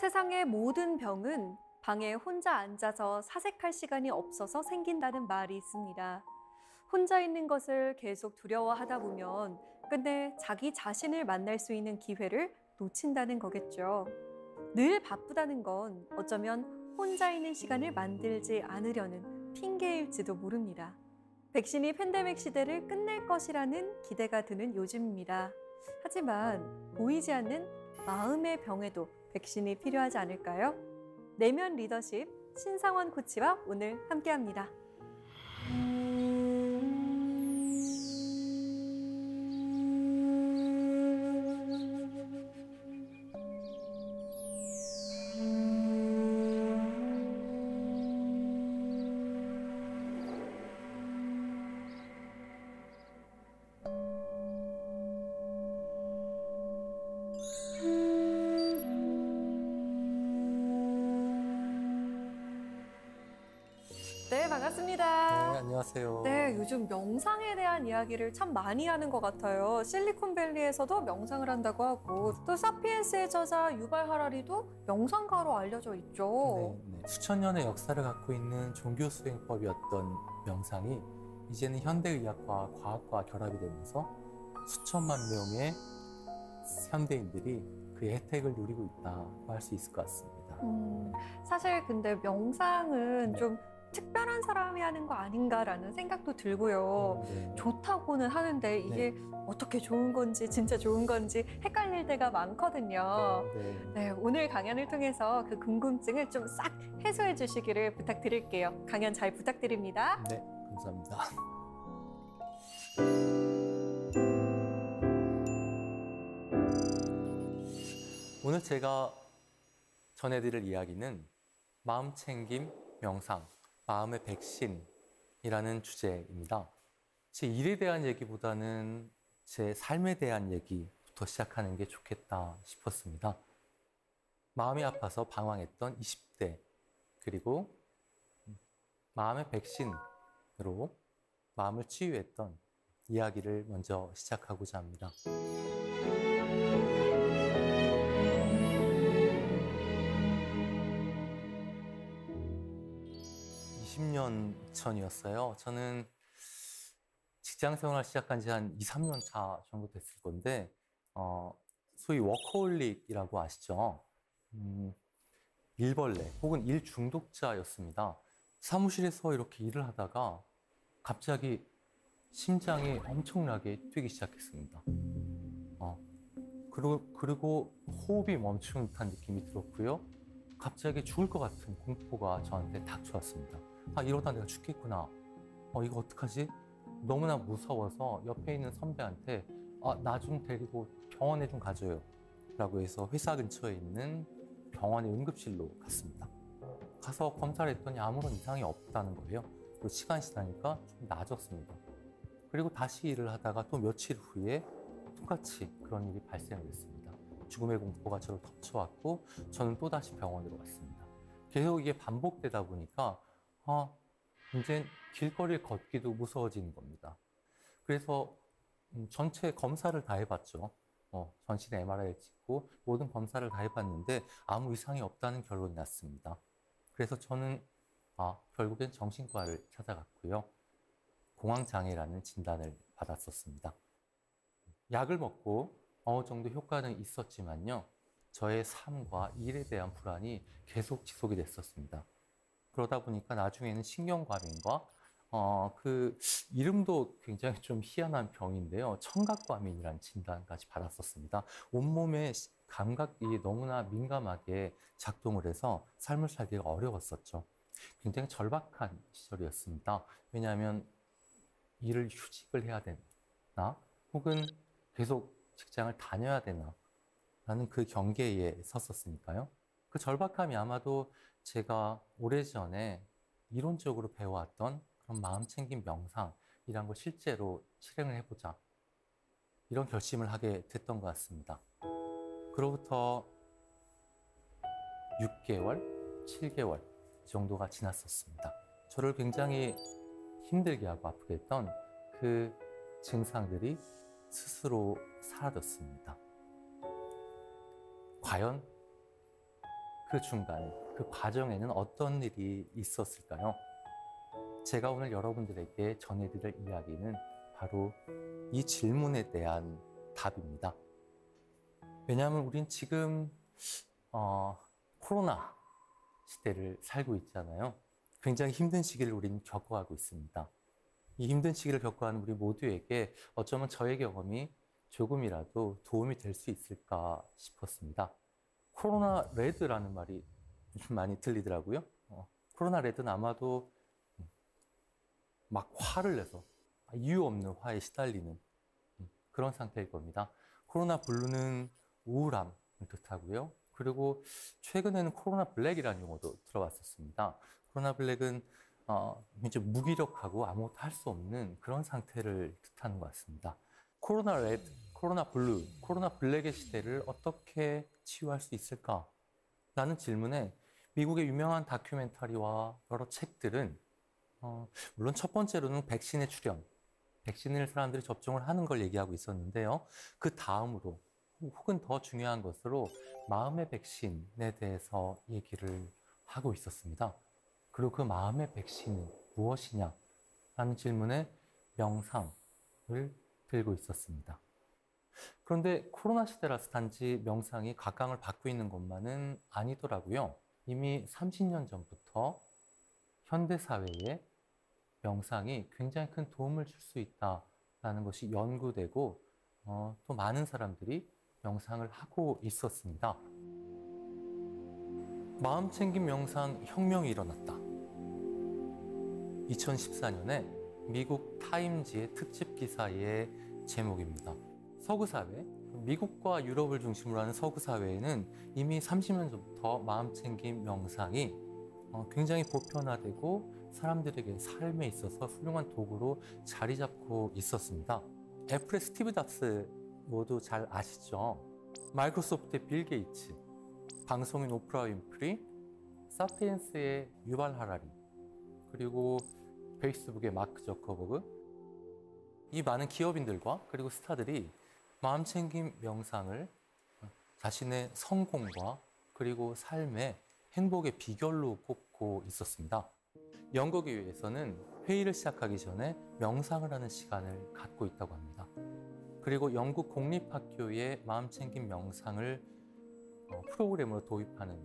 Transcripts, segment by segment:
세상의 모든 병은 방에 혼자 앉아서 사색할 시간이 없어서 생긴다는 말이 있습니다. 혼자 있는 것을 계속 두려워하다 보면 끝내 자기 자신을 만날 수 있는 기회를 놓친다는 거겠죠. 늘 바쁘다는 건 어쩌면 혼자 있는 시간을 만들지 않으려는 핑계일지도 모릅니다. 백신이 팬데믹 시대를 끝낼 것이라는 기대가 드는 요즘입니다. 하지만 보이지 않는 마음의 병에도 백신이 필요하지 않을까요? 내면 리더십 신상원 코치와 오늘 함께합니다. 이야기를 참 많이 하는 것 같아요. 실리콘밸리에서도 명상을 한다고 하고 또 사피엔스의 저자 유발 하라리도 명상가로 알려져 있죠. 네, 네. 수천 년의 역사를 갖고 있는 종교 수행법이었던 명상이 이제는 현대 의학과 과학과 결합이 되면서 수천만 명의 현대인들이 그 혜택을 누리고 있다고 할 수 있을 것 같습니다. 음, 사실 근데 명상은 네. 좀 특별한 사람이 하는 거 아닌가라는 생각도 들고요. 네. 좋다고는 하는데 이게 어떻게 좋은 건지 진짜 좋은 건지 헷갈릴 때가 많거든요. 네. 네, 오늘 강연을 통해서 그 궁금증을 좀 싹 해소해 주시기를 부탁드릴게요. 강연 잘 부탁드립니다. 네, 감사합니다. 오늘 제가 전해드릴 이야기는 마음 챙김, 명상, 마음의 백신이라는 주제입니다. 제 일에 대한 얘기보다는 제 삶에 대한 얘기부터 시작하는 게 좋겠다 싶었습니다. 마음이 아파서 방황했던 20대, 그리고 마음의 백신으로 마음을 치유했던 이야기를 먼저 시작하고자 합니다. 20년 전이었어요. 저는 직장 생활 시작한 지 한 2, 3년 차 정도 됐을 건데, 어, 소위 워커홀릭이라고 아시죠? 음, 일벌레 혹은 일 중독자였습니다. 사무실에서 이렇게 일을 하다가 갑자기 심장이 엄청나게 뛰기 시작했습니다. 어, 그리고, 그리고 호흡이 멈춘 듯한 느낌이 들었고요. 갑자기 죽을 것 같은 공포가 저한테 닥쳐왔습니다. 아, 이러다 내가 죽겠구나. 어, 이거 어떡하지? 너무나 무서워서 옆에 있는 선배한테 아, 나 좀 데리고 병원에 좀 가줘요. 라고 해서 회사 근처에 있는 병원의 응급실로 갔습니다. 가서 검사를 했더니 아무런 이상이 없다는 거예요. 그리고 시간이 지나니까 좀 나아졌습니다. 그리고 다시 일을 하다가 또 며칠 후에 똑같이 그런 일이 발생을 했습니다. 죽음의 공포가 저를 덮쳐왔고 저는 또다시 병원으로 갔습니다. 계속 이게 반복되다 보니까 아, 이제 길거리를 걷기도 무서워지는 겁니다. 그래서 음, 전체 검사를 다 해봤죠. 어, 전신 MRI를 찍고 모든 검사를 다 해봤는데 아무 이상이 없다는 결론이 났습니다. 그래서 저는 아, 결국엔 정신과를 찾아갔고요. 공황장애라는 진단을 받았었습니다. 약을 먹고 어느 정도 효과는 있었지만요. 저의 삶과 일에 대한 불안이 계속 지속이 됐었습니다. 그러다 보니까 나중에는 신경과민과 어, 그 이름도 굉장히 좀 희한한 병인데요. 청각과민이라는 진단까지 받았었습니다. 온몸의 감각이 너무나 민감하게 작동을 해서 삶을 살기가 어려웠었죠. 굉장히 절박한 시절이었습니다. 왜냐하면 일을 휴직을 해야 되나? 혹은 계속 직장을 다녀야 되나? 라는 그 경계에 섰었으니까요. 그 절박함이 아마도 제가 오래전에 이론적으로 배워왔던 그런 마음 챙김 명상이란 걸 실제로 실행을 해보자. 이런 결심을 하게 됐던 것 같습니다. 그로부터 6개월, 7개월 정도가 지났었습니다. 저를 굉장히 힘들게 하고 아프게 했던 그 증상들이 스스로 사라졌습니다. 과연 그 중간에, 그 과정에는 어떤 일이 있었을까요? 제가 오늘 여러분들에게 전해드릴 이야기는 바로 이 질문에 대한 답입니다. 왜냐하면 우린 지금 어, 코로나 시대를 살고 있잖아요. 굉장히 힘든 시기를 우리는 겪어가고 있습니다. 이 힘든 시기를 겪어가는 우리 모두에게 어쩌면 저의 경험이 조금이라도 도움이 될 수 있을까 싶었습니다. 코로나 레드라는 말이 많이 들리더라고요. 어, 코로나 레드는 아마도 막 화를 내서 이유 없는 화에 시달리는 그런 상태일 겁니다. 코로나 블루는 우울함을 뜻하고요. 그리고 최근에는 코로나 블랙이라는 용어도 들어봤었습니다. 코로나 블랙은 어, 이제 무기력하고 아무것도 할 수 없는 그런 상태를 뜻하는 것 같습니다. 코로나 레드, 코로나 블루, 코로나 블랙의 시대를 어떻게 치유할 수 있을까? 라는 질문에 미국의 유명한 다큐멘터리와 여러 책들은 어, 물론 첫 번째로는 백신의 출현, 백신을 사람들이 접종을 하는 걸 얘기하고 있었는데요. 그 다음으로 혹은 더 중요한 것으로 마음의 백신에 대해서 얘기를 하고 있었습니다. 그리고 그 마음의 백신은 무엇이냐? 라는 질문에 명상을 들고 있었습니다. 그런데 코로나 시대라서 단지 명상이 각광을 받고 있는 것만은 아니더라고요. 이미 30년 전부터 현대사회에 명상이 굉장히 큰 도움을 줄 수 있다라는 것이 연구되고 어, 또 많은 사람들이 명상을 하고 있었습니다. 마음 챙김 명상 혁명이 일어났다. 2014년에 미국 타임지의 특집 기사의 제목입니다. 서구 사회, 미국과 유럽을 중심으로 하는 서구 사회에는 이미 30년 전부터 마음 챙김 명상이 어, 굉장히 보편화되고 사람들에게 삶에 있어서 훌륭한 도구로 자리 잡고 있었습니다. 애플의 스티브 잡스 모두 잘 아시죠? 마이크로소프트의 빌 게이츠, 방송인 오프라 윈프리, 사피엔스의 유발 하라리, 그리고 페이스북의 마크 저커버그, 이 많은 기업인들과 그리고 스타들이 마음챙김 명상을 자신의 성공과 그리고 삶의 행복의 비결로 꼽고 있었습니다. 연극의회에서는 회의를 시작하기 전에 명상을 하는 시간을 갖고 있다고 합니다. 그리고 영국 공립학교의 마음챙김 명상을 어, 프로그램으로 도입하는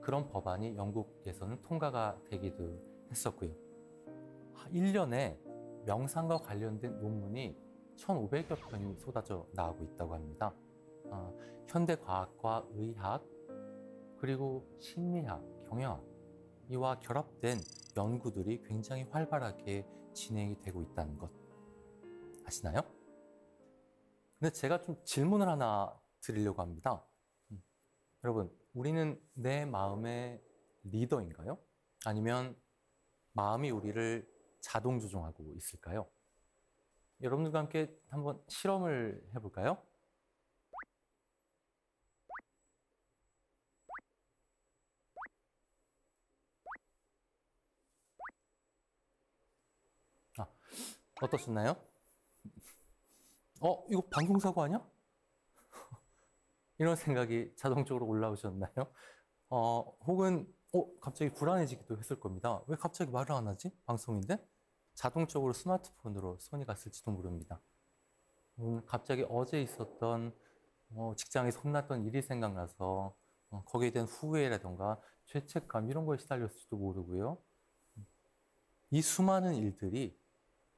그런 법안이 영국에서는 통과가 되기도 했었고요. 1년에 명상과 관련된 논문이 1,500여 편이 쏟아져 나오고 있다고 합니다. 어, 현대 과학과 의학, 그리고 심리학, 경영학, 이와 결합된 연구들이 굉장히 활발하게 진행이 되고 있다는 것 아시나요? 근데 제가 좀 질문을 하나 드리려고 합니다. 음, 여러분, 우리는 내 마음의 리더인가요? 아니면 마음이 우리를 자동 조종하고 있을까요? 여러분들과 함께 한번 실험을 해볼까요? 아, 어떠셨나요? 어, 이거 방송사고 아니야? 이런 생각이 자동적으로 올라오셨나요? 어, 혹은, 어, 갑자기 불안해지기도 했을 겁니다. 왜 갑자기 말을 안 하지? 방송인데? 자동적으로 스마트폰으로 손이 갔을지도 모릅니다. 음, 갑자기 어제 있었던 어, 직장에서 혼났던 일이 생각나서 어, 거기에 대한 후회라던가 죄책감 이런 거에 시달렸을지도 모르고요. 이 수많은 일들이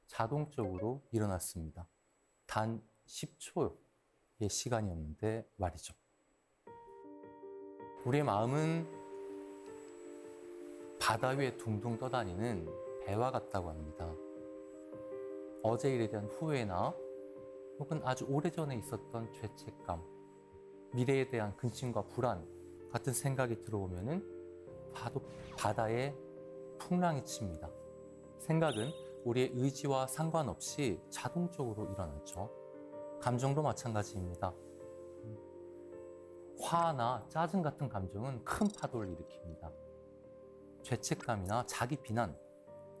자동적으로 일어났습니다. 단 10초의 시간이었는데 말이죠. 우리의 마음은 바다 위에 둥둥 떠다니는 배와 같다고 합니다. 어제 일에 대한 후회나 혹은 아주 오래전에 있었던 죄책감, 미래에 대한 근심과 불안 같은 생각이 들어오면은 바로 바다에 풍랑이 칩니다. 생각은 우리의 의지와 상관없이 자동적으로 일어나죠. 감정도 마찬가지입니다. 화나 짜증 같은 감정은 큰 파도를 일으킵니다. 죄책감이나 자기 비난,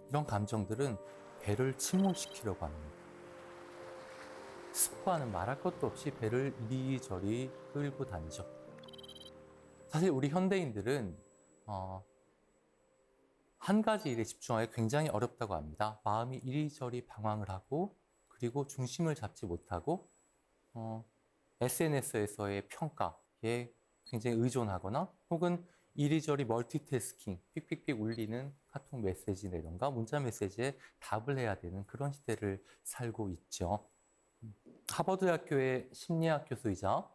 이런 감정들은 배를 침몰시키려고 합니다. 습관은 말할 것도 없이 배를 이리저리 끌고 다니죠. 사실 우리 현대인들은 어, 한 가지 일에 집중하기 굉장히 어렵다고 합니다. 마음이 이리저리 방황을 하고 그리고 중심을 잡지 못하고 어, SNS에서의 평가에 굉장히 의존하거나 혹은 이리저리 멀티태스킹, 삑삑삑 울리는 카톡 메시지라던가 문자 메시지에 답을 해야 되는 그런 시대를 살고 있죠. 하버드대학교의 심리학 교수이자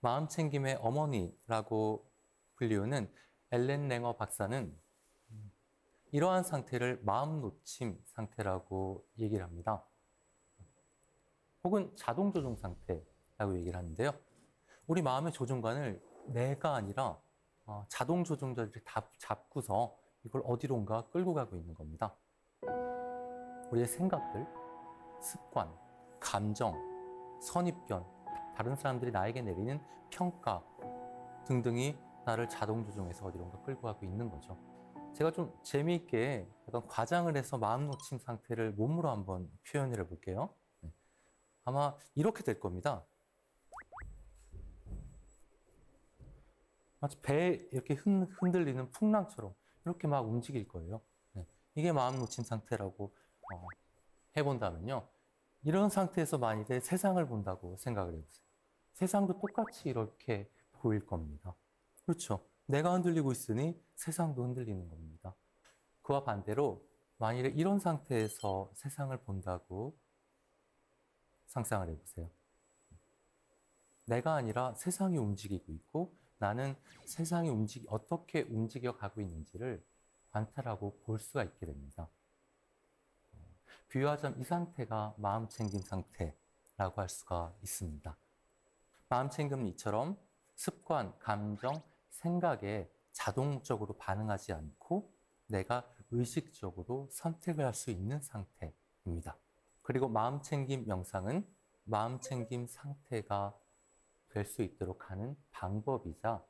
마음챙김의 어머니라고 불리우는 엘렌 랭어 박사는 이러한 상태를 마음 놓침 상태라고 얘기를 합니다. 혹은 자동 조종 상태라고 얘기를 하는데요. 우리 마음의 조종관을 내가 아니라 어, 자동 조종자들이 다 잡고서 이걸 어디론가 끌고 가고 있는 겁니다. 우리의 생각들, 습관, 감정, 선입견, 다른 사람들이 나에게 내리는 평가 등등이 나를 자동 조종해서 어디론가 끌고 가고 있는 거죠. 제가 좀 재미있게 약간 과장을 해서 마음 놓침 상태를 몸으로 한번 표현을 해볼게요. 네. 아마 이렇게 될 겁니다. 마치 배에 이렇게 흔들리는 풍랑처럼 이렇게 막 움직일 거예요. 네. 이게 마음 놓친 상태라고 어, 해본다면요. 이런 상태에서 만일에 세상을 본다고 생각을 해보세요. 세상도 똑같이 이렇게 보일 겁니다. 그렇죠. 내가 흔들리고 있으니 세상도 흔들리는 겁니다. 그와 반대로 만일에 이런 상태에서 세상을 본다고 상상을 해보세요. 내가 아니라 세상이 움직이고 있고 나는 세상이 움직 어떻게 움직여 가고 있는지를 관찰하고 볼 수가 있게 됩니다. 비유하자면 이 상태가 마음 챙김 상태라고 할 수가 있습니다. 마음 챙김은 이처럼 습관, 감정, 생각에 자동적으로 반응하지 않고 내가 의식적으로 선택을 할 수 있는 상태입니다. 그리고 마음 챙김 명상은 마음 챙김 상태가 될 수 있도록 하는 방법이자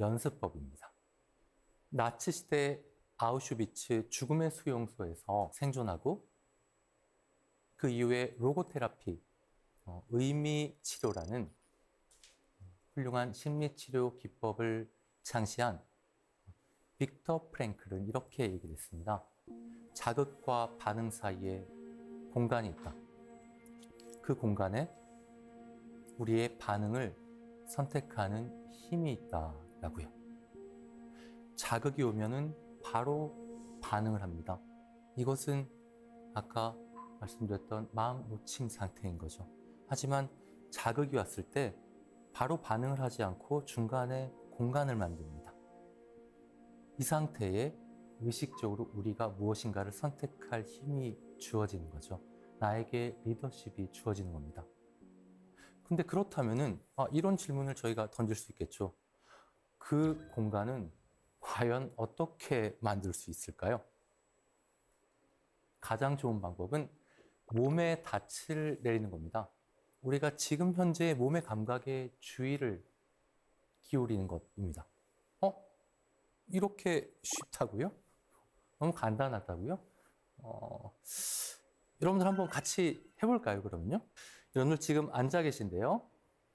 연습법입니다. 나치 시대 아우슈비츠 죽음의 수용소에서 생존하고 그 이후에 로고테라피, 어, 의미 치료라는 훌륭한 심리치료 기법을 창시한 빅터 프랭클은 이렇게 얘기를 했습니다. 자극과 반응 사이에 공간이 있다. 그 공간에 우리의 반응을 선택하는 힘이 있다라고요. 자극이 오면은 바로 반응을 합니다. 이것은 아까 말씀드렸던 마음 놓침 상태인 거죠. 하지만 자극이 왔을 때 바로 반응을 하지 않고 중간에 공간을 만듭니다. 이 상태에 의식적으로 우리가 무엇인가를 선택할 힘이 주어지는 거죠. 나에게 리더십이 주어지는 겁니다. 근데 그렇다면은 아, 이런 질문을 저희가 던질 수 있겠죠. 그 공간은 과연 어떻게 만들 수 있을까요? 가장 좋은 방법은 몸에 닻을 내리는 겁니다. 우리가 지금 현재 몸의 감각에 주의를 기울이는 것입니다. 어? 이렇게 쉽다고요? 너무 간단하다고요? 어, 여러분들 한번 같이 해볼까요, 그러면요? 여러분들 지금 앉아 계신데요.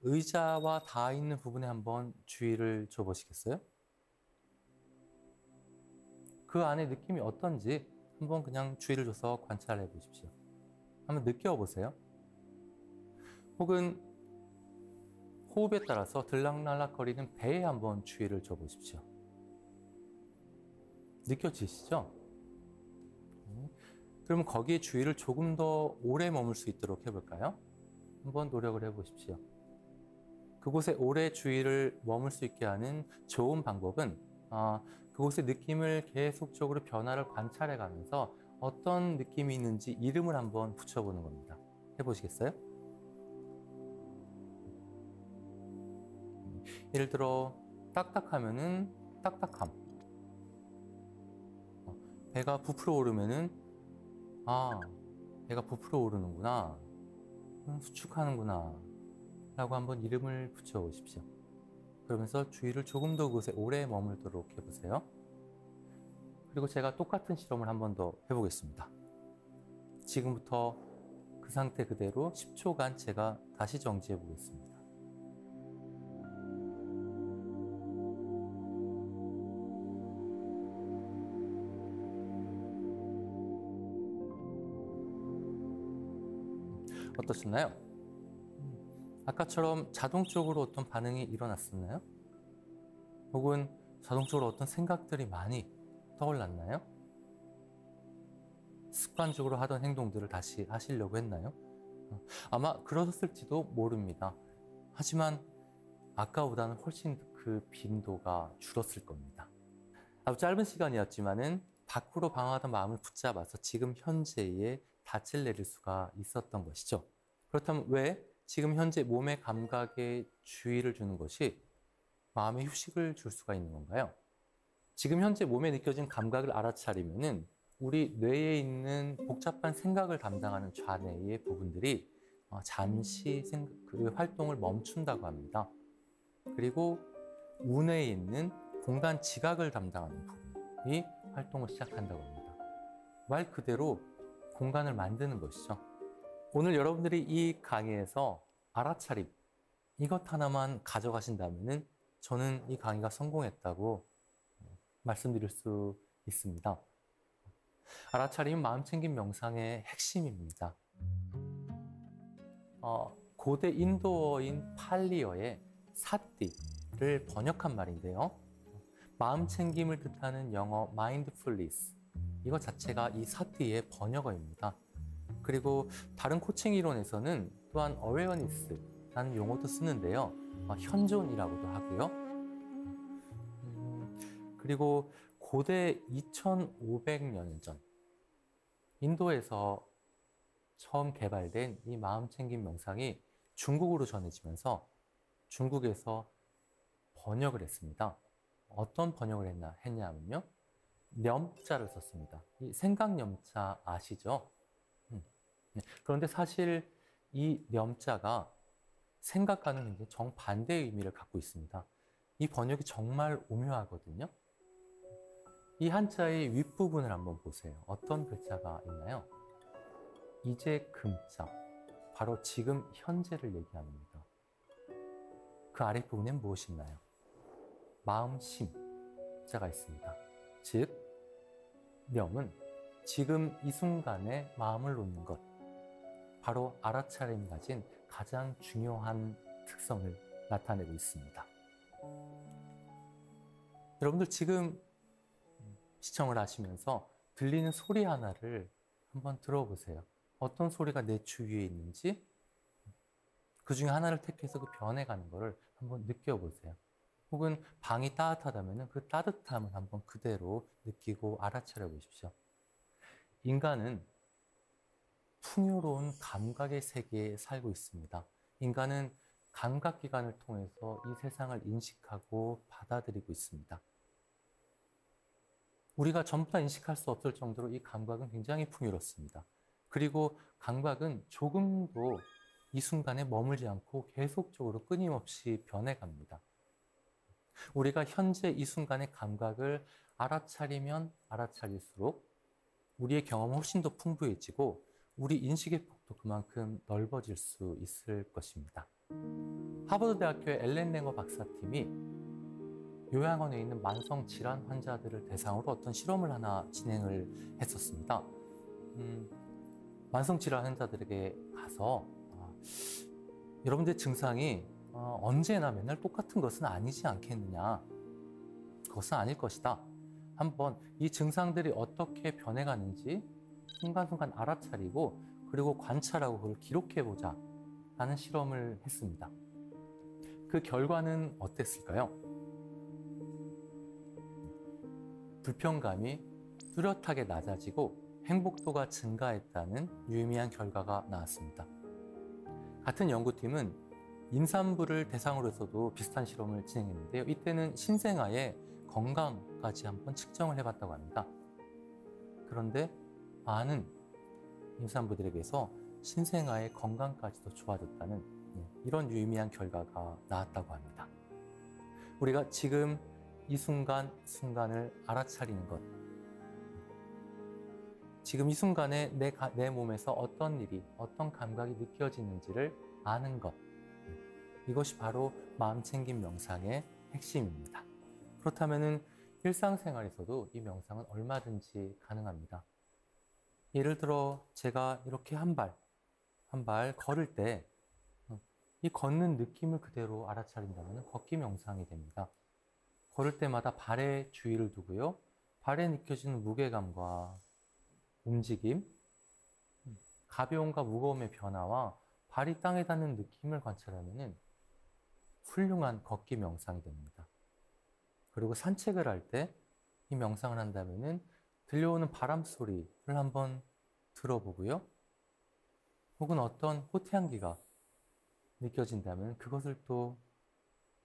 의자와 닿아 있는 부분에 한번 주의를 줘 보시겠어요? 그 안에 느낌이 어떤지 한번 그냥 주의를 줘서 관찰해 보십시오. 한번 느껴보세요. 혹은 호흡에 따라서 들락날락거리는 배에 한번 주의를 줘 보십시오. 느껴지시죠? 네. 그럼 거기에 주의를 조금 더 오래 머물 수 있도록 해볼까요? 한번 노력을 해보십시오. 그곳에 오래 주의를 머물 수 있게 하는 좋은 방법은 어, 그곳의 느낌을 계속적으로 변화를 관찰해 가면서 어떤 느낌이 있는지 이름을 한번 붙여보는 겁니다. 해보시겠어요? 예를 들어 딱딱하면은 딱딱함 어, 배가 부풀어 오르면은 아 배가 부풀어 오르는구나 수축하는구나 라고 한번 이름을 붙여 보십시오. 그러면서 주의를 조금 더 그곳에 오래 머물도록 해보세요. 그리고 제가 똑같은 실험을 한 번 더 해보겠습니다. 지금부터 그 상태 그대로 10초간 제가 다시 정지해 보겠습니다. 어떠셨나요? 음, 아까처럼 자동적으로 어떤 반응이 일어났었나요? 혹은 자동적으로 어떤 생각들이 많이 떠올랐나요? 습관적으로 하던 행동들을 다시 하시려고 했나요? 어, 아마 그러셨을지도 모릅니다. 하지만 아까보다는 훨씬 그 빈도가 줄었을 겁니다. 아주 짧은 시간이었지만은 밖으로 방황하던 마음을 붙잡아서 지금 현재의 닻을 내릴 수가 있었던 것이죠. 그렇다면 왜 지금 현재 몸의 감각에 주의를 주는 것이 마음의 휴식을 줄 수가 있는 건가요? 지금 현재 몸에 느껴진 감각을 알아차리면은 우리 뇌에 있는 복잡한 생각을 담당하는 좌뇌의 부분들이 어, 잠시 그 활동을 멈춘다고 합니다. 그리고 우뇌에 있는 공간 지각을 담당하는 부분이 활동을 시작한다고 합니다. 말 그대로 공간을 만드는 것이죠. 오늘 여러분들이 이 강의에서 알아차림 이것 하나만 가져가신다면 저는 이 강의가 성공했다고 말씀드릴 수 있습니다. 알아차림은 마음 챙김 명상의 핵심입니다. 어, 고대 인도어인 팔리어의 사띠를 번역한 말인데요. 마음 챙김을 뜻하는 영어 mindfulness 이것 자체가 이 사띠의 번역어입니다. 그리고 다른 코칭 이론에서는 또한 awareness라는 용어도 쓰는데요. 어, 현존이라고도 하고요. 음, 그리고 고대 2500년 전 인도에서 처음 개발된 이 마음챙김 명상이 중국으로 전해지면서 중국에서 번역을 했습니다. 어떤 번역을 했나 했냐면요. 념자를 썼습니다. 이 생각념자 아시죠? 음. 네. 그런데 사실 이 념자가 생각과는 굉장히 정반대의 의미를 갖고 있습니다. 이 번역이 정말 오묘하거든요. 이 한자의 윗부분을 한번 보세요. 어떤 글자가 있나요? 이제 금자. 바로 지금 현재를 얘기합니다. 그 아랫부분엔 무엇이 있나요? 마음심 자가 있습니다. 즉, 명은 지금 이 순간에 마음을 놓는 것. 바로 알아차림이 가진 가장 중요한 특성을 나타내고 있습니다. 여러분들 지금 시청을 하시면서 들리는 소리 하나를 한번 들어보세요. 어떤 소리가 내 주위에 있는지 그 중에 하나를 택해서 그 변해가는 것을 한번 느껴보세요. 혹은 방이 따뜻하다면 그 따뜻함을 한번 그대로 느끼고 알아차려 보십시오. 인간은 풍요로운 감각의 세계에 살고 있습니다. 인간은 감각기관을 통해서 이 세상을 인식하고 받아들이고 있습니다. 우리가 전부 다 인식할 수 없을 정도로 이 감각은 굉장히 풍요롭습니다. 그리고 감각은 조금도 이 순간에 머물지 않고 계속적으로 끊임없이 변해갑니다. 우리가 현재 이 순간의 감각을 알아차리면 알아차릴수록 우리의 경험은 훨씬 더 풍부해지고 우리 인식의 폭도 그만큼 넓어질 수 있을 것입니다. 하버드 대학교의 엘렌 랭어 박사팀이 요양원에 있는 만성 질환 환자들을 대상으로 어떤 실험을 하나 진행을 했었습니다. 음, 만성 질환 환자들에게 가서 어, 여러분들 증상이 어, 언제나 맨날 똑같은 것은 아니지 않겠느냐. 그것은 아닐 것이다. 한번 이 증상들이 어떻게 변해가는지 순간순간 알아차리고 그리고 관찰하고 그걸 기록해보자 라는 실험을 했습니다. 그 결과는 어땠을까요? 불편감이 뚜렷하게 낮아지고 행복도가 증가했다는 유의미한 결과가 나왔습니다. 같은 연구팀은 임산부를 대상으로 해서도 비슷한 실험을 진행했는데요. 이때는 신생아의 건강까지 한번 측정을 해봤다고 합니다. 그런데 많은 임산부들에게서 신생아의 건강까지도 좋아졌다는 네, 이런 유의미한 결과가 나왔다고 합니다. 우리가 지금 이 순간 순간을 알아차리는 것. 지금 이 순간에 내, 내 몸에서 어떤 일이, 어떤 감각이 느껴지는지를 아는 것. 이것이 바로 마음챙김 명상의 핵심입니다. 그렇다면 일상생활에서도 이 명상은 얼마든지 가능합니다. 예를 들어 제가 이렇게 한 발, 한 발 걸을 때 이 걷는 느낌을 그대로 알아차린다면 걷기 명상이 됩니다. 걸을 때마다 발에 주의를 두고요. 발에 느껴지는 무게감과 움직임, 가벼움과 무거움의 변화와 발이 땅에 닿는 느낌을 관찰하면 훌륭한 걷기 명상이 됩니다. 그리고 산책을 할 때 이 명상을 한다면 들려오는 바람 소리를 한번 들어보고요. 혹은 어떤 호태 향기가 느껴진다면 그것을 또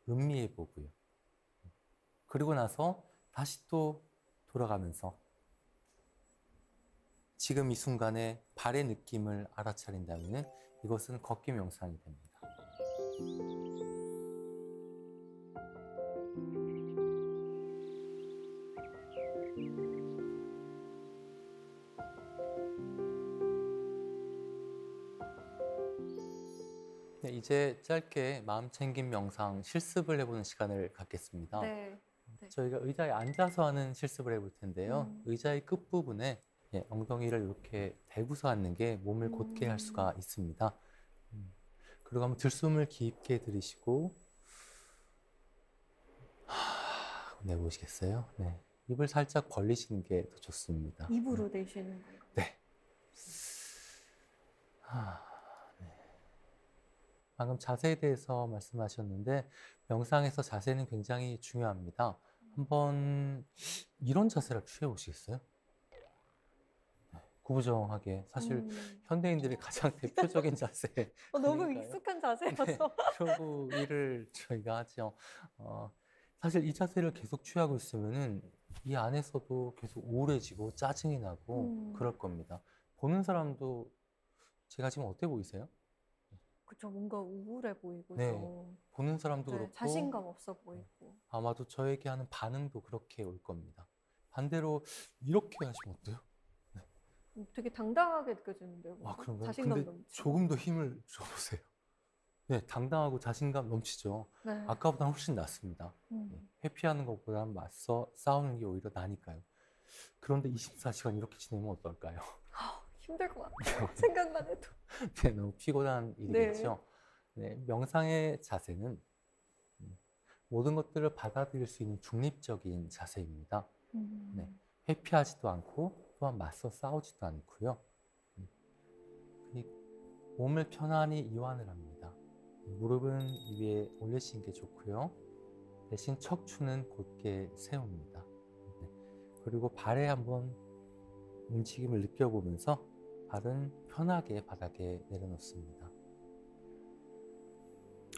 음미해 보고요. 그리고 나서 다시 또 돌아가면서 지금 이 순간에 발의 느낌을 알아차린다면 이것은 걷기 명상이 됩니다. 이제 짧게 마음 챙김 명상 실습을 해보는 시간을 갖겠습니다. 네. 네. 저희가 의자에 앉아서 하는 실습을 해볼 텐데요. 음. 의자의 끝부분에 예, 엉덩이를 이렇게 대고서 앉는 게 몸을 곧게 할 수가 음. 있습니다. 음. 그리고 한번 들숨을 깊게 들이쉬고 하, 내보시겠어요? 네. 입을 살짝 벌리시는 게 더 좋습니다. 입으로 내쉬는 거예요. 네. 하, 네. 방금 자세에 대해서 말씀하셨는데 명상에서 자세는 굉장히 중요합니다. 한번 이런 자세를 취해 보시겠어요? 네, 구부정하게 사실 음. 현대인들의 가장 대표적인 자세 어, 너무? 익숙한 자세여서. 네, 그러고 일을 저희가 하죠. 어, 사실 이 자세를 계속 취하고 있으면은 이 안에서도 계속 우울해지고 짜증이 나고 음. 그럴 겁니다. 보는 사람도 제가 지금 어때 보이세요? 그쵸, 뭔가 우울해 보이고 네, 좀 보는 사람도 네, 그렇고 자신감 없어 보이고. 아마도 저에게 하는 반응도 그렇게 올 겁니다. 반대로 이렇게 하시면 어때요? 음, 되게 당당하게 느껴지는데요. 아? 그런가요? 자신감 근데 넘치고. 조금 더 힘을 줘보세요. 네, 당당하고 자신감 넘치죠. 네. 아까보다 훨씬 낫습니다. 음. 네, 회피하는 것보다 맞서 싸우는 게 오히려 나니까요. 그런데 24시간 이렇게 지내면 어떨까요? 아, 힘들 것 같아요. 생각만 해도. 네, 너무 피곤한 일이겠죠. 네, 명상의 자세는 음, 모든 것들을 받아들일 수 있는 중립적인 자세입니다. 음. 네. 회피하지도 않고 또한 맞서 싸우지도 않고요. 음, 몸을 편안히 이완을 합니다. 무릎은 이 위에 올리시는 게 좋고요. 대신 척추는 곧게 세웁니다. 네. 그리고 발에 한번 움직임을 느껴보면서 발은 편하게 바닥에 내려놓습니다.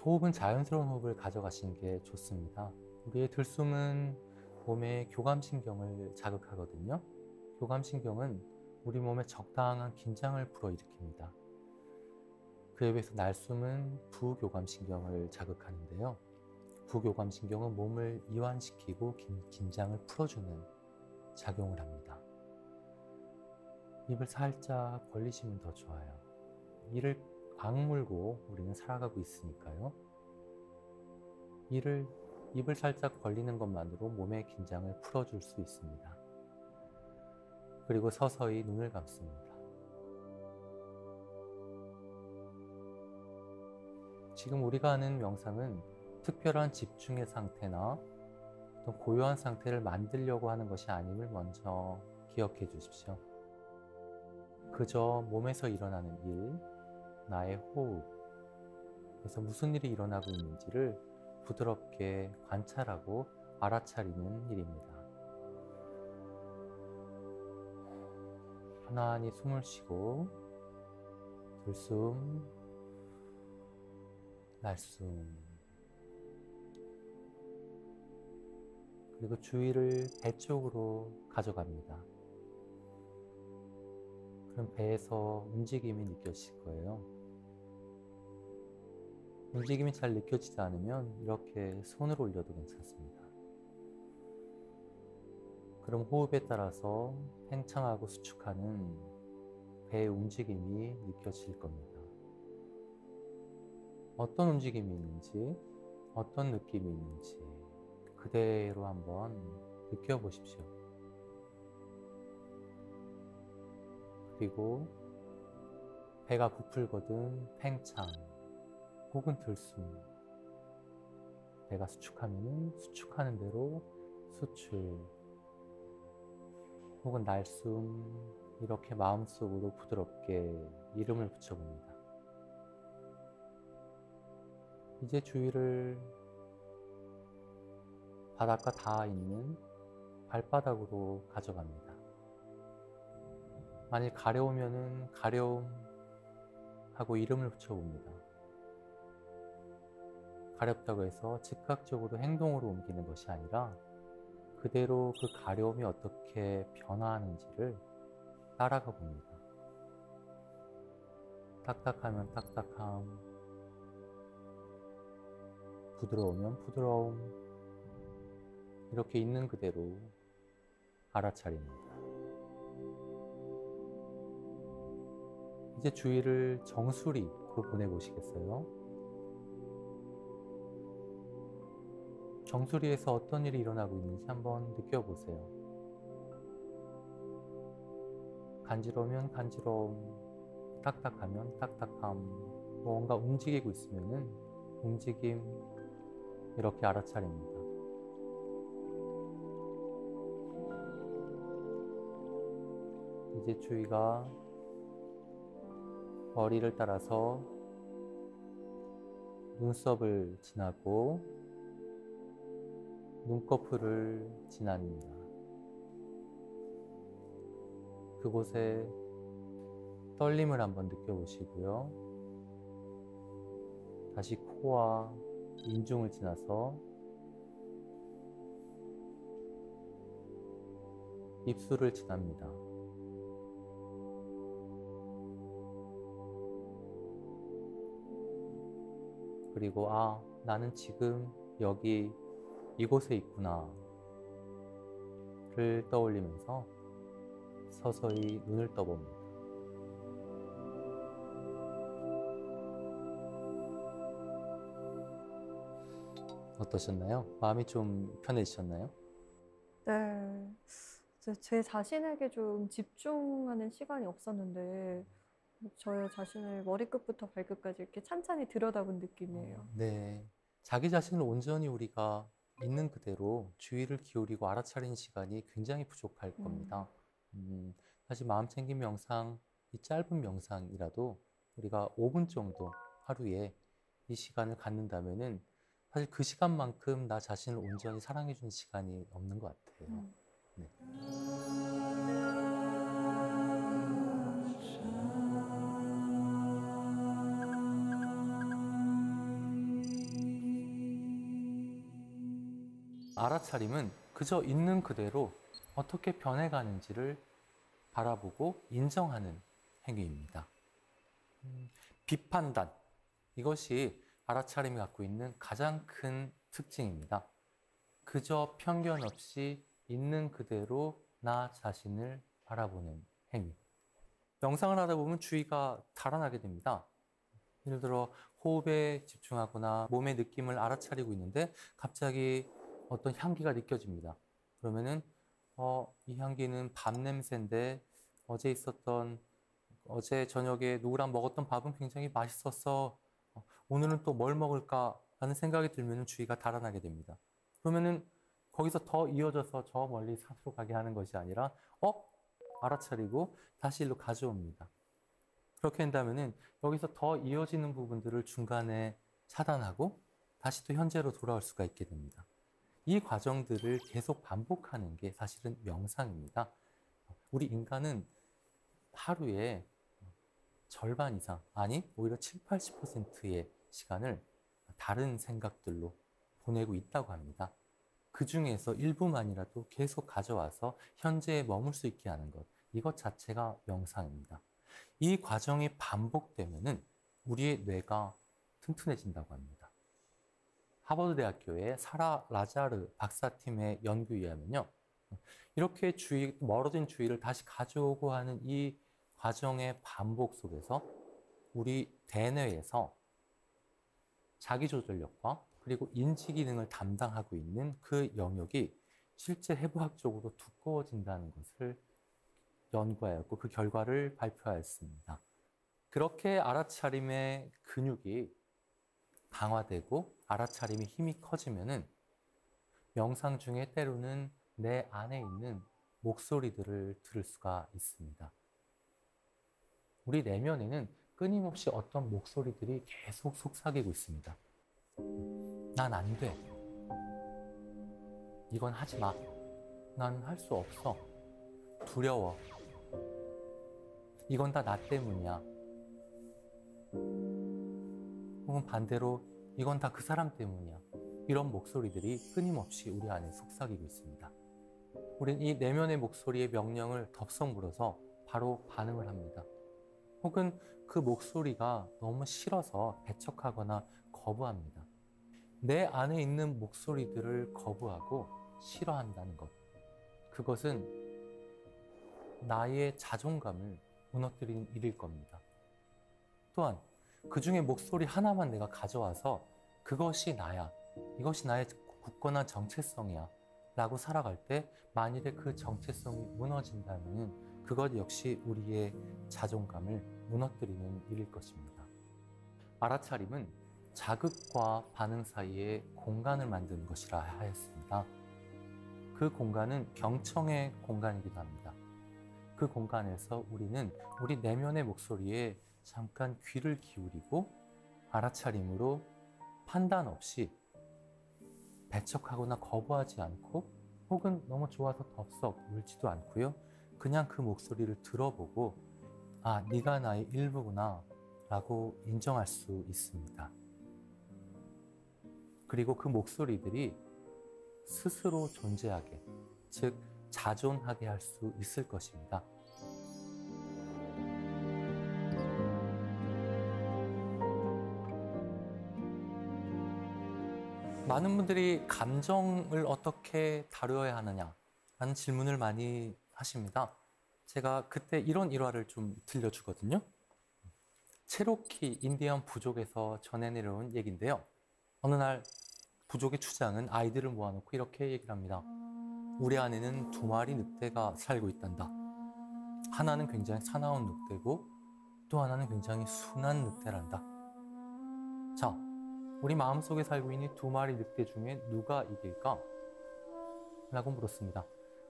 호흡은 자연스러운 호흡을 가져가시는 게 좋습니다. 우리의 들숨은 몸의 교감신경을 자극하거든요. 교감신경은 우리 몸에 적당한 긴장을 불어일으킵니다. 그에 비해서 날숨은 부교감신경을 자극하는데요. 부교감신경은 몸을 이완시키고 긴, 긴장을 풀어주는 작용을 합니다. 입을 살짝 벌리시면 더 좋아요. 이를 악물고 우리는 살아가고 있으니까요. 이를 입을 살짝 벌리는 것만으로 몸의 긴장을 풀어줄 수 있습니다. 그리고 서서히 눈을 감습니다. 지금 우리가 하는 명상은 특별한 집중의 상태나 어떤 고요한 상태를 만들려고 하는 것이 아님을 먼저 기억해 주십시오. 그저 몸에서 일어나는 일, 나의 호흡, 그래서 무슨 일이 일어나고 있는지를 부드럽게 관찰하고 알아차리는 일입니다. 편안히 숨을 쉬고 들숨, 날숨 그리고 주의를 배 쪽으로 가져갑니다. 그럼 배에서 움직임이 느껴질 거예요. 움직임이 잘 느껴지지 않으면 이렇게 손을 올려도 괜찮습니다. 그럼 호흡에 따라서 팽창하고 수축하는 배의 움직임이 느껴질 겁니다. 어떤 움직임이 있는지, 어떤 느낌이 있는지 그대로 한번 느껴보십시오. 그리고 배가 부풀거든 팽창 혹은 들숨 배가 수축하면은 수축하는 대로 수출 혹은 날숨 이렇게 마음속으로 부드럽게 이름을 붙여봅니다. 이제 주위를 바닷가 닿아 있는 발바닥으로 가져갑니다. 만일 가려우면은 가려움 하고 이름을 붙여봅니다. 가렵다고 해서 즉각적으로 행동으로 옮기는 것이 아니라 그대로 그 가려움이 어떻게 변화하는지를 따라가 봅니다. 딱딱하면 딱딱함, 부드러우면 부드러움, 이렇게 있는 그대로 알아차립니다. 이제 주의를 정수리로 보내보시겠어요? 정수리에서 어떤 일이 일어나고 있는지 한번 느껴보세요. 간지러우면 간지러움, 딱딱하면 딱딱함, 뭔가 움직이고 있으면은 움직임, 이렇게 알아차립니다. 이제 주위가 머리를 따라서 눈썹을 지나고 눈꺼풀을 지납니다. 그곳에 떨림을 한번 느껴보시고요. 다시 코와 인중을 지나서 입술을 지납니다. 그리고 아, 나는 지금 여기 이곳에 있구나. 를 떠올리면서 서서히 눈을 떠봅니다. 어떠셨나요? 마음이 좀 편해지셨나요? 네. 제- 제 자신에게 좀 집중하는 시간이 없었는데, 저의 자신을 머리끝부터 발끝까지 이렇게 찬찬히 들여다본 느낌이에요. 네. 자기 자신을 온전히 우리가 있는 그대로 주의를 기울이고 알아차리는 시간이 굉장히 부족할 음. 겁니다. 음, 사실 마음 챙김 명상, 이 짧은 명상이라도 우리가 5분 정도 하루에 이 시간을 갖는다면은 사실 그 시간만큼 나 자신을 온전히 사랑해주는 시간이 없는 것 같아요. 음. 네. 알아차림은 그저 있는 그대로 어떻게 변해가는지를 바라보고 인정하는 행위입니다. 음, 비판단. 이것이 알아차림이 갖고 있는 가장 큰 특징입니다. 그저 편견 없이 있는 그대로 나 자신을 바라보는 행위. 명상을 하다 보면 주의가 달아나게 됩니다. 예를 들어 호흡에 집중하거나 몸의 느낌을 알아차리고 있는데 갑자기 어떤 향기가 느껴집니다. 그러면은 어, 이 향기는 밥 냄새인데 어제 있었던 어제 저녁에 누구랑 먹었던 밥은 굉장히 맛있었어. 어, 오늘은 또 뭘 먹을까 하는 생각이 들면 주의가 달아나게 됩니다. 그러면은 거기서 더 이어져서 저 멀리 산으로 가게 하는 것이 아니라 어 알아차리고 다시 일로 가져옵니다. 그렇게 한다면은 여기서 더 이어지는 부분들을 중간에 차단하고 다시 또 현재로 돌아올 수가 있게 됩니다. 이 과정들을 계속 반복하는 게 사실은 명상입니다. 우리 인간은 하루에 절반 이상, 아니, 오히려 7, 80%의 시간을 다른 생각들로 보내고 있다고 합니다. 그 중에서 일부만이라도 계속 가져와서 현재에 머물 수 있게 하는 것, 이것 자체가 명상입니다. 이 과정이 반복되면은 우리의 뇌가 튼튼해진다고 합니다. 하버드 대학교의 사라 라자르 박사팀의 연구에 의하면요. 이렇게 주의, 멀어진 주의를 다시 가져오고 하는 이 과정의 반복 속에서 우리 대뇌에서 자기조절력과 그리고 인지 기능을 담당하고 있는 그 영역이 실제 해부학적으로 두꺼워진다는 것을 연구하였고 그 결과를 발표하였습니다. 그렇게 알아차림의 근육이 강화되고 알아차림의 힘이 커지면은 명상 중에 때로는 내 안에 있는 목소리들을 들을 수가 있습니다. 우리 내면에는 끊임없이 어떤 목소리들이 계속 속삭이고 있습니다. 난 안 돼. 이건 하지 마. 난 할 수 없어. 두려워. 이건 다 나 때문이야. 혹은 반대로 이건 다 그 사람 때문이야. 이런 목소리들이 끊임없이 우리 안에 속삭이고 있습니다. 우린 이 내면의 목소리의 명령을 덥석 물어서 바로 반응을 합니다. 혹은 그 목소리가 너무 싫어서 배척하거나 거부합니다. 내 안에 있는 목소리들을 거부하고 싫어한다는 것. 그것은 나의 자존감을 무너뜨리는 일일 겁니다. 또한 그 중에 목소리 하나만 내가 가져와서 그것이 나야. 이것이 나의 굳건한 정체성이야. 라고 살아갈 때 만일에 그 정체성이 무너진다면 그것 역시 우리의 자존감을 무너뜨리는 일일 것입니다. 알아차림은 자극과 반응 사이에 공간을 만드는 것이라 하였습니다. 그 공간은 경청의 공간이기도 합니다. 그 공간에서 우리는 우리 내면의 목소리에 잠깐 귀를 기울이고 알아차림으로 판단 없이 배척하거나 거부하지 않고 혹은 너무 좋아서 덥석 울지도 않고요. 그냥 그 목소리를 들어보고 아, 네가 나의 일부구나 라고 인정할 수 있습니다. 그리고 그 목소리들이 스스로 존재하게, 즉 자존하게 할 수 있을 것입니다. 많은 분들이 감정을 어떻게 다루어야 하느냐라는 질문을 많이 하십니다. 제가 그때 이런 일화를 좀 들려주거든요. 체로키 인디언 부족에서 전해 내려온 얘기인데요. 어느 날 부족의 추장은 아이들을 모아놓고 이렇게 얘기를 합니다. 우리 안에는 두 마리 늑대가 살고 있단다. 하나는 굉장히 사나운 늑대고 또 하나는 굉장히 순한 늑대란다. 자, 우리 마음속에 살고 있는 두 마리 늑대 중에 누가 이길까? 라고 물었습니다.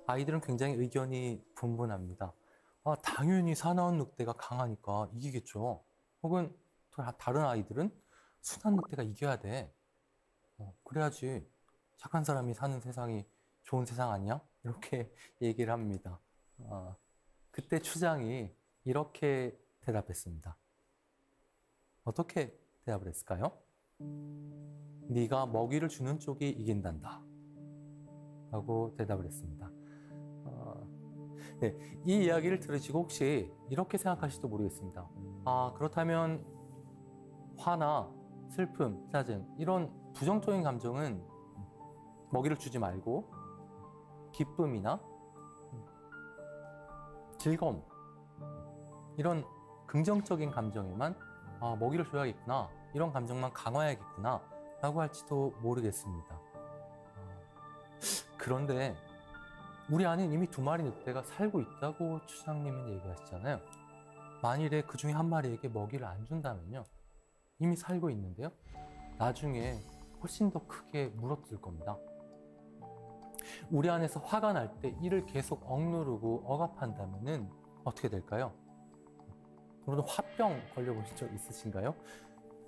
아이들은 굉장히 의견이 분분합니다. 아, 당연히 사나운 늑대가 강하니까 이기겠죠. 혹은 다른 아이들은 순한 늑대가 이겨야 돼. 어, 그래야지 착한 사람이 사는 세상이 좋은 세상 아니야? 이렇게 얘기를 합니다. 아, 그때 추장이 이렇게 대답했습니다. 어떻게 대답을 했을까요? 네가 먹이를 주는 쪽이 이긴단다. 라고 대답을 했습니다. 어, 네, 이 이야기를 들으시고 혹시 이렇게 생각하실지도 모르겠습니다. 아, 그렇다면 화나 슬픔, 짜증, 이런 부정적인 감정은 먹이를 주지 말고 기쁨이나 즐거움, 이런 긍정적인 감정에만 아, 먹이를 줘야겠구나. 이런 감정만 강화해야겠구나. 라고 할지도 모르겠습니다. 아, 그런데 우리 안에 이미 두 마리 늑대가 살고 있다고 추장님은 얘기하시잖아요. 만일에 그 중에 한 마리에게 먹이를 안 준다면요. 이미 살고 있는데요. 나중에 훨씬 더 크게 물어뜯을 겁니다. 우리 안에서 화가 날 때 이를 계속 억누르고 억압한다면 어떻게 될까요? 여러분 화병 걸려보신 적 있으신가요?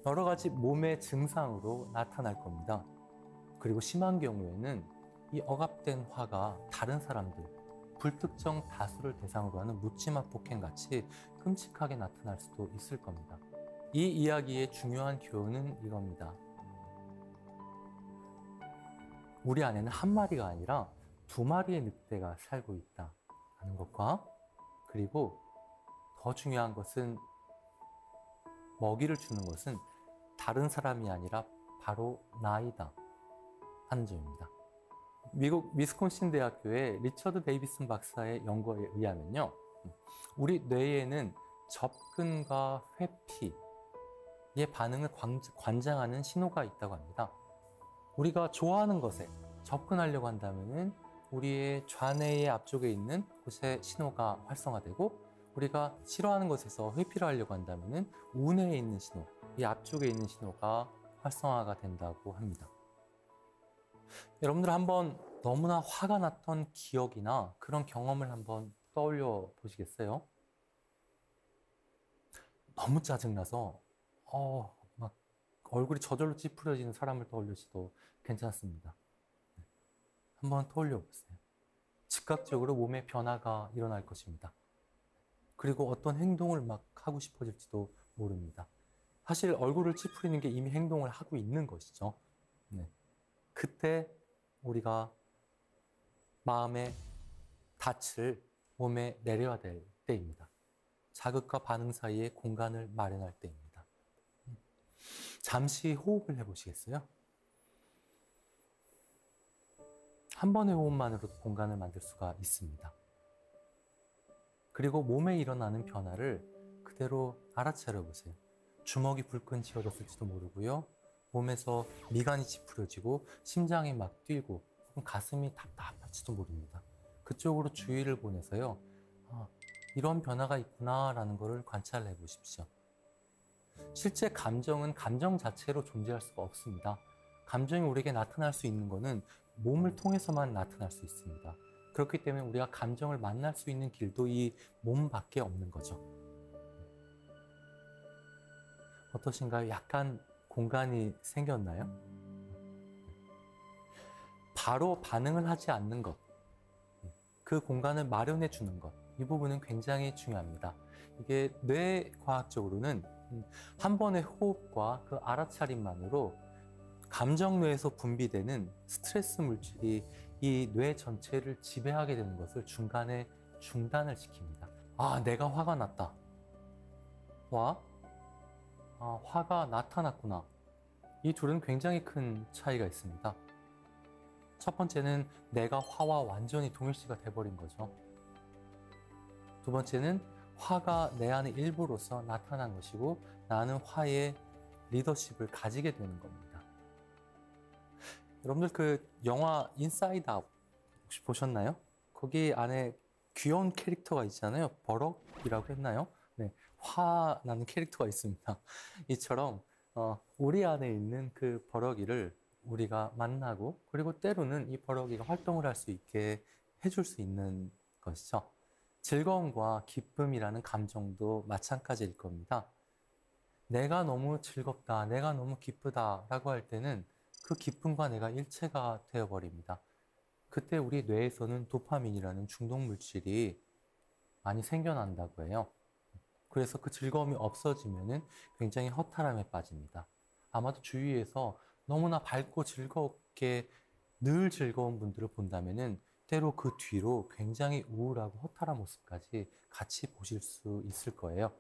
여러 가지 몸의 증상으로 나타날 겁니다. 그리고 심한 경우에는 이 억압된 화가 다른 사람들, 불특정 다수를 대상으로 하는 묻지마 폭행 같이 끔찍하게 나타날 수도 있을 겁니다. 이 이야기의 중요한 교훈은 이겁니다. 우리 안에는 한 마리가 아니라 두 마리의 늑대가 살고 있다는 것과 그리고 더 중요한 것은 먹이를 주는 것은 다른 사람이 아니라 바로 나이다 하는 점입니다. 미국 미스콘신 대학교의 리처드 데이비슨 박사의 연구에 의하면요. 우리 뇌에는 접근과 회피의 반응을 관장하는 신호가 있다고 합니다. 우리가 좋아하는 것에 접근하려고 한다면 우리의 좌뇌의 앞쪽에 있는 곳에 신호가 활성화되고 우리가 싫어하는 것에서 회피를 하려고 한다면은 우내에 있는 신호, 이 앞쪽에 있는 신호가 활성화가 된다고 합니다. 여러분들 한번 너무나 화가 났던 기억이나 그런 경험을 한번 떠올려 보시겠어요? 너무 짜증나서 어, 막 얼굴이 저절로 찌푸려지는 사람을 떠올리셔도 괜찮습니다. 네. 한번 떠올려 보세요. 즉각적으로 몸의 변화가 일어날 것입니다. 그리고 어떤 행동을 막 하고 싶어질지도 모릅니다. 사실 얼굴을 찌푸리는 게 이미 행동을 하고 있는 것이죠. 네. 그때 우리가 마음의 닻을 몸에 내려야 될 때입니다. 자극과 반응 사이에 공간을 마련할 때입니다. 잠시 호흡을 해보시겠어요? 한 번의 호흡만으로도 공간을 만들 수가 있습니다. 그리고 몸에 일어나는 변화를 그대로 알아차려 보세요. 주먹이 불끈 쥐어졌을지도 모르고요. 몸에서 미간이 찌푸려지고 심장이 막 뛰고 가슴이 답답할지도 모릅니다. 그쪽으로 주의를 보내서요. 아, 이런 변화가 있구나라는 것을 관찰해 보십시오. 실제 감정은 감정 자체로 존재할 수가 없습니다. 감정이 우리에게 나타날 수 있는 것은 몸을 통해서만 나타날 수 있습니다. 그렇기 때문에 우리가 감정을 만날 수 있는 길도 이 몸밖에 없는 거죠. 어떠신가요? 약간 공간이 생겼나요? 바로 반응을 하지 않는 것, 그 공간을 마련해 주는 것, 이 부분은 굉장히 중요합니다. 이게 뇌과학적으로는 한 번의 호흡과 그 알아차림만으로 감정뇌에서 분비되는 스트레스 물질이 이 뇌 전체를 지배하게 되는 것을 중간에 중단을 시킵니다. 아, 내가 화가 났다. 와, 아, 화가 나타났구나. 이 둘은 굉장히 큰 차이가 있습니다. 첫 번째는 내가 화와 완전히 동일시가 돼버린 거죠. 두 번째는 화가 내 안의 일부로서 나타난 것이고 나는 화의 리더십을 가지게 되는 겁니다. 여러분들 그 영화 인사이드 아웃 혹시 보셨나요? 거기 안에 귀여운 캐릭터가 있잖아요. 버럭이라고 했나요? 네, 화나는 캐릭터가 있습니다. 이처럼 어, 우리 안에 있는 그 버럭이를 우리가 만나고 그리고 때로는 이 버럭이가 활동을 할 수 있게 해줄 수 있는 것이죠. 즐거움과 기쁨이라는 감정도 마찬가지일 겁니다. 내가 너무 즐겁다, 내가 너무 기쁘다 라고 할 때는 그 기쁨과 내가 일체가 되어버립니다. 그때 우리 뇌에서는 도파민이라는 중독 물질이 많이 생겨난다고 해요. 그래서 그 즐거움이 없어지면은 굉장히 허탈함에 빠집니다. 아마도 주위에서 너무나 밝고 즐겁게 늘 즐거운 분들을 본다면은 때로 그 뒤로 굉장히 우울하고 허탈한 모습까지 같이 보실 수 있을 거예요.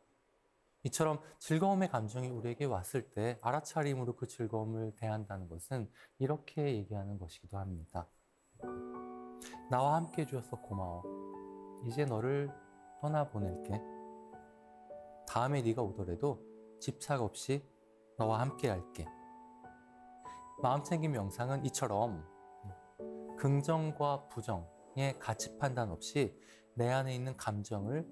이처럼 즐거움의 감정이 우리에게 왔을 때 알아차림으로 그 즐거움을 대한다는 것은 이렇게 얘기하는 것이기도 합니다. 나와 함께 해주어서 고마워. 이제 너를 떠나보낼게. 다음에 네가 오더라도 집착 없이 너와 함께 할게. 마음챙김 명상은 이처럼 긍정과 부정의 가치 판단 없이 내 안에 있는 감정을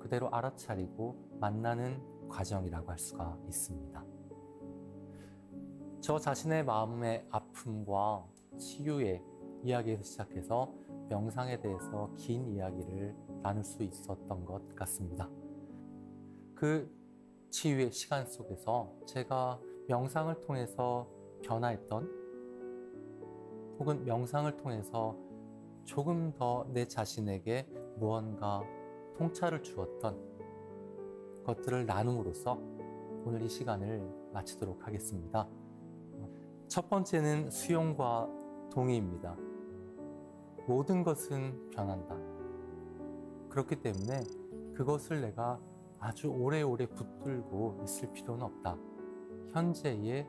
그대로 알아차리고 만나는 과정이라고 할 수가 있습니다. 저 자신의 마음의 아픔과 치유의 이야기에서 시작해서 명상에 대해서 긴 이야기를 나눌 수 있었던 것 같습니다. 그 치유의 시간 속에서 제가 명상을 통해서 변화했던 혹은 명상을 통해서 조금 더 내 자신에게 무언가 통찰을 주었던 것들을 나눔으로써 오늘 이 시간을 마치도록 하겠습니다. 첫 번째는 수용과 동의입니다. 모든 것은 변한다. 그렇기 때문에 그것을 내가 아주 오래오래 붙들고 있을 필요는 없다. 현재에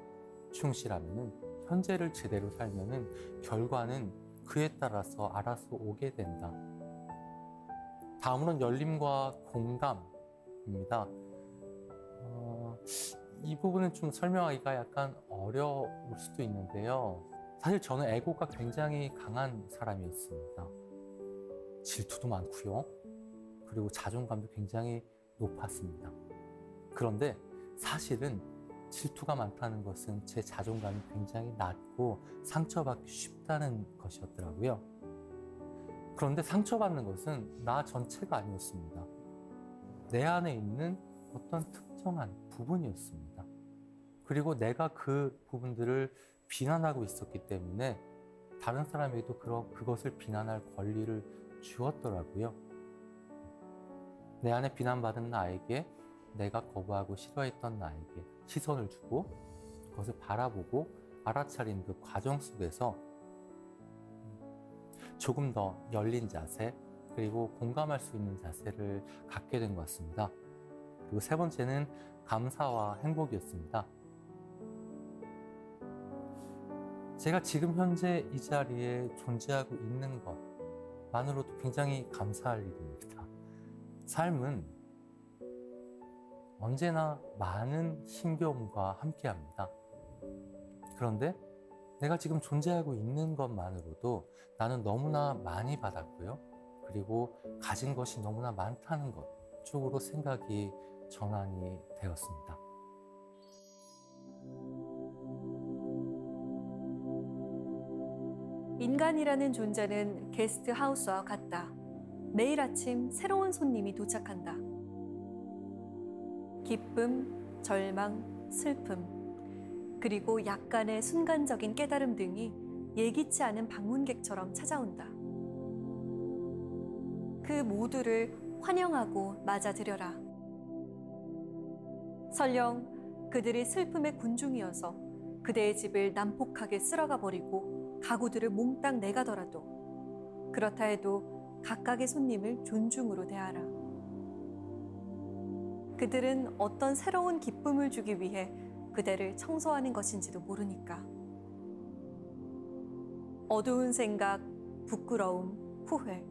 충실하면은 현재를 제대로 살면은 결과는 그에 따라서 알아서 오게 된다. 다음으로는 열림과 공감입니다. 어, 이 부분은 좀 설명하기가 약간 어려울 수도 있는데요. 사실 저는 에고가 굉장히 강한 사람이었습니다. 질투도 많고요. 그리고 자존감도 굉장히 높았습니다. 그런데 사실은 질투가 많다는 것은 제 자존감이 굉장히 낮고 상처받기 쉽다는 것이었더라고요. 그런데 상처받는 것은 나 전체가 아니었습니다. 내 안에 있는 어떤 특정한 부분이었습니다. 그리고 내가 그 부분들을 비난하고 있었기 때문에 다른 사람에게도 그것을 비난할 권리를 주었더라고요. 내 안에 비난받은 나에게 내가 거부하고 싫어했던 나에게 시선을 주고 그것을 바라보고 알아차린 그 과정 속에서 조금 더 열린 자세 그리고 공감할 수 있는 자세를 갖게 된 것 같습니다. 그리고 세 번째는 감사와 행복이었습니다. 제가 지금 현재 이 자리에 존재하고 있는 것만으로도 굉장히 감사할 일입니다. 삶은 언제나 많은 힘겨움과 함께 합니다. 그런데 내가 지금 존재하고 있는 것만으로도 나는 너무나 많이 받았고요. 그리고 가진 것이 너무나 많다는 것 쪽으로 생각이 전환이 되었습니다. 인간이라는 존재는 게스트 하우스와 같다. 매일 아침 새로운 손님이 도착한다. 기쁨, 절망, 슬픔, 그리고 약간의 순간적인 깨달음 등이 예기치 않은 방문객처럼 찾아온다. 그 모두를 환영하고 맞아들여라. 설령 그들이 슬픔의 군중이어서 그대의 집을 난폭하게 쓸어가 버리고 가구들을 몽땅 내가더라도 그렇다 해도 각각의 손님을 존중으로 대하라. 그들은 어떤 새로운 기쁨을 주기 위해 그대를 청소하는 것인지도 모르니까. 어두운 생각, 부끄러움, 후회.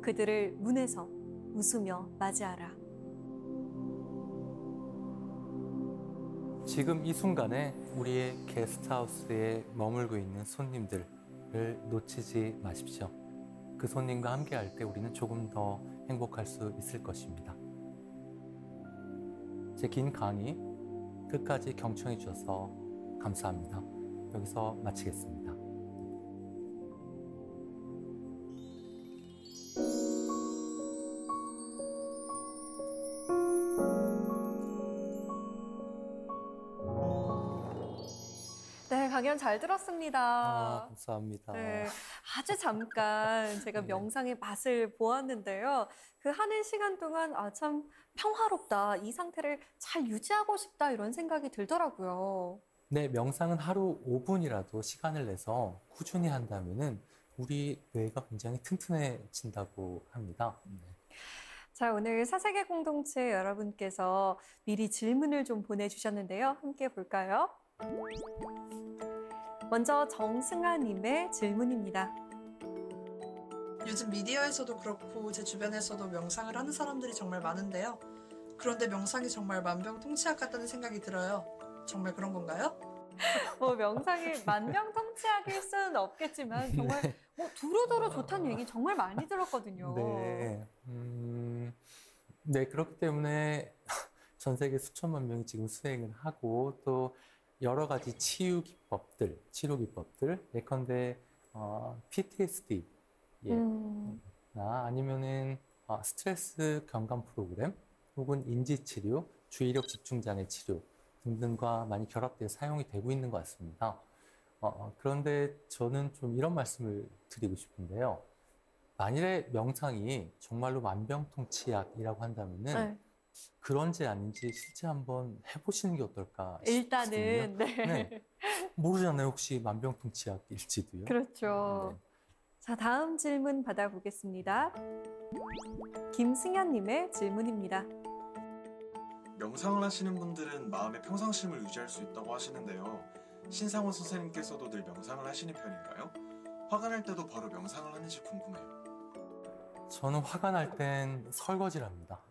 그들을 문에서 웃으며 맞이하라. 지금 이 순간에 우리의 게스트하우스에 머물고 있는 손님들을 놓치지 마십시오. 그 손님과 함께 할 때 우리는 조금 더 행복할 수 있을 것입니다. 제 긴 강의 끝까지 경청해 주셔서 감사합니다. 여기서 마치겠습니다. 강연 잘 들었습니다. 아, 감사합니다. 네, 아주 잠깐 제가 네. 명상의 맛을 보았는데요. 그 하는 시간 동안 아, 참 평화롭다. 이 상태를 잘 유지하고 싶다. 이런 생각이 들더라고요. 네, 명상은 하루 5분이라도 시간을 내서 꾸준히 한다면은 우리 뇌가 굉장히 튼튼해진다고 합니다. 네. 자, 오늘 사세계 공동체 여러분께서 미리 질문을 좀 보내주셨는데요. 함께 볼까요? 먼저 정승아님의 질문입니다. 요즘 미디어에서도 그렇고 제 주변에서도 명상을 하는 사람들이 정말 많은데요. 그런데 명상이 정말 만병통치약 같다는 생각이 들어요. 정말 그런 건가요? 뭐 명상이 만병통치약일 수는 없겠지만 정말 뭐 두루두루 좋다는 얘기 정말 많이 들었거든요. 네, 음, 네, 그렇기 때문에 전 세계 수천만 명이 지금 수행을 하고 또 여러 가지 치유 기법들, 치료 기법들, 예컨대 어, PTSD, 예, 음, 나 아니면은 어, 스트레스 경감 프로그램 혹은 인지 치료, 주의력 집중 장애 치료 등등과 많이 결합되어 사용이 되고 있는 것 같습니다. 어, 어, 그런데 저는 좀 이런 말씀을 드리고 싶은데요. 만일에 명상이 정말로 만병통치약이라고 한다면은 네. 그런지 아닌지 실제 한번 해보시는 게 어떨까. 일단은 네. 네. 모르잖아요. 혹시 만병통치약일지도요. 그렇죠. 네. 자, 다음 질문 받아보겠습니다. 김승현님의 질문입니다. 명상을 하시는 분들은 마음의 평상심을 유지할 수 있다고 하시는데요. 신상원 선생님께서도 늘 명상을 하시는 편인가요? 화가 날 때도 바로 명상을 하는지 궁금해요. 저는 화가 날 땐 설거지를 합니다.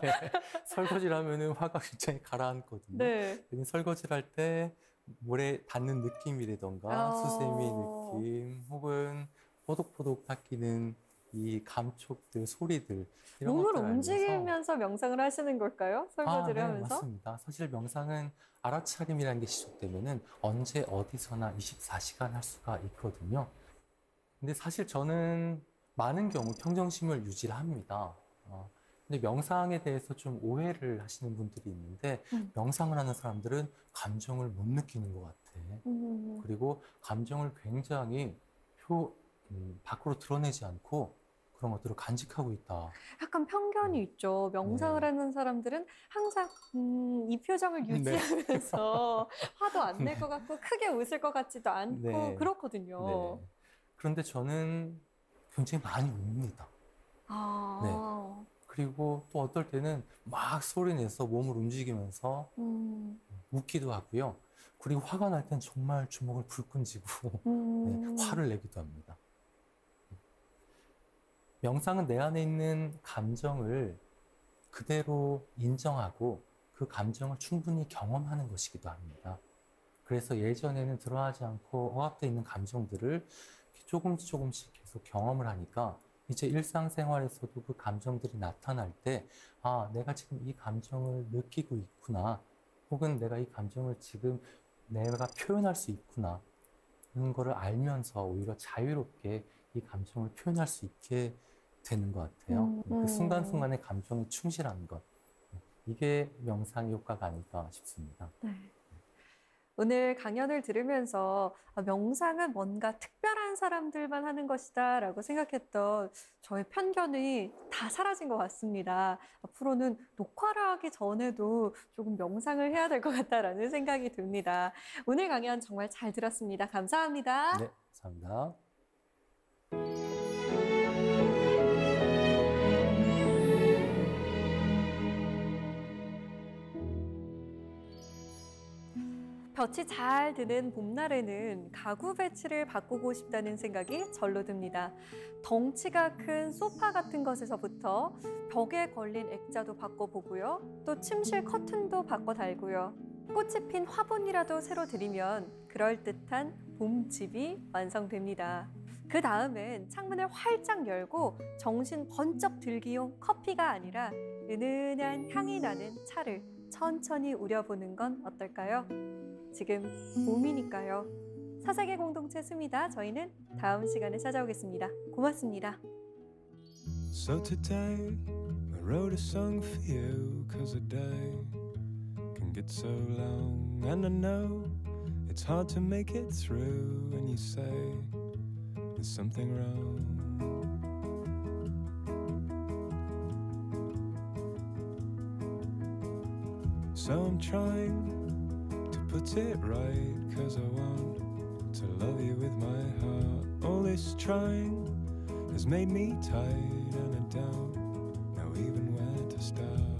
네, 설거지를 하면은 화가 굉장히 가라앉거든요. 네. 설거지를 할 때 모래 닿는 느낌이라던가 어. 수세미 느낌 혹은 포독포독 닦이는 이 감촉들, 소리들 이런 몸을 움직이면서 명상을 하시는 걸까요? 설거지를 아, 네, 하면서? 맞습니다. 사실 명상은 알아차림이라는 게 시작되면은 언제 어디서나 24시간 할 수가 있거든요. 근데 사실 저는 많은 경우 평정심을 유지를 합니다. 어, 근데 명상에 대해서 좀 오해를 하시는 분들이 있는데 음. 명상을 하는 사람들은 감정을 못 느끼는 것 같아. 음, 그리고 감정을 굉장히 표 음, 밖으로 드러내지 않고 그런 것들을 간직하고 있다. 약간 편견이 있죠. 명상을 네. 하는 사람들은 항상 음, 이 표정을 네. 유지하면서 화도 안 낼 것 같고 크게 웃을 것 같지도 않고 네. 그렇거든요. 네. 그런데 저는 굉장히 많이 웁니다. 아, 그리고 또 어떨 때는 막 소리 내서 몸을 움직이면서 음, 웃기도 하고요. 그리고 화가 날 땐 정말 주먹을 불끈 쥐고 음, 네, 화를 내기도 합니다. 명상은 내 안에 있는 감정을 그대로 인정하고 그 감정을 충분히 경험하는 것이기도 합니다. 그래서 예전에는 드러나지 않고 억압되어 있는 감정들을 조금씩 조금씩 계속 경험을 하니까 이제 일상생활에서도 그 감정들이 나타날 때, 아, 내가 지금 이 감정을 느끼고 있구나. 혹은 내가 이 감정을 지금 내가 표현할 수 있구나. 그런 거를 알면서 오히려 자유롭게 이 감정을 표현할 수 있게 되는 것 같아요. 음, 음. 그 순간순간의 감정에 충실한 것. 이게 명상의 효과가 아닐까 싶습니다. 네. 오늘 강연을 들으면서 아, 명상은 뭔가 특별한 사람들만 하는 것이다 라고 생각했던 저의 편견이 다 사라진 것 같습니다. 앞으로는 녹화를 하기 전에도 조금 명상을 해야 될 것 같다라는 생각이 듭니다. 오늘 강연 정말 잘 들었습니다. 감사합니다. 네, 감사합니다. 볕이 잘 드는 봄날에는 가구 배치를 바꾸고 싶다는 생각이 절로 듭니다. 덩치가 큰 소파 같은 것에서부터 벽에 걸린 액자도 바꿔보고요. 또 침실 커튼도 바꿔 달고요. 꽃이 핀 화분이라도 새로 들이면 그럴듯한 봄집이 완성됩니다. 그 다음엔 창문을 활짝 열고 정신 번쩍 들기용 커피가 아니라 은은한 향이 나는 차를 천천히 우려보는 건 어떨까요? 지금 봄이니까요. 사색의 공동체 수미다. 저희는 다음 시간에 찾아오겠습니다. 고맙습니다. So today I wrote a song for you cause a day can get so long and I know it's hard to make it through when you say there's something wrong So I'm trying put it right, cause I want to love you with my heart. All this trying has made me tired, and I don't know even where to start.